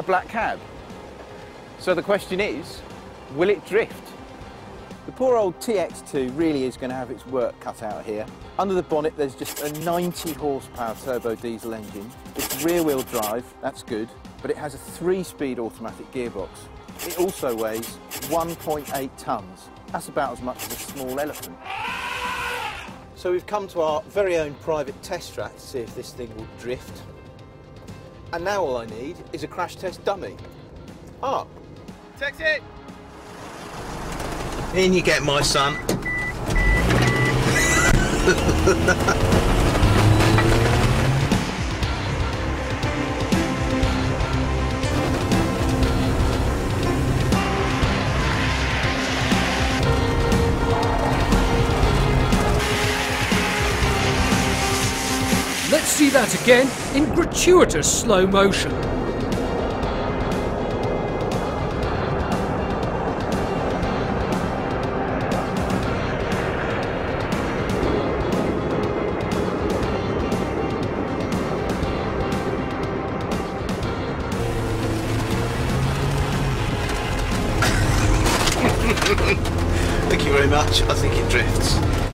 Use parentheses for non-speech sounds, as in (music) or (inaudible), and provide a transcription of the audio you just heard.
a black cab. So the question is, will it drift? The poor old TX2 really is going to have its work cut out here. Under the bonnet there's just a 90 horsepower turbo diesel engine. It's rear wheel drive, that's good, but it has a three speed automatic gearbox. It also weighs 1.8 tonnes. That's about as much as a small elephant. So we've come to our very own private test track to see if this thing will drift. And now all I need is a crash test dummy. Ah, Taxi! in you get, my son. (laughs) see that again in gratuitous slow motion. (laughs) Thank you very much. I think it drifts.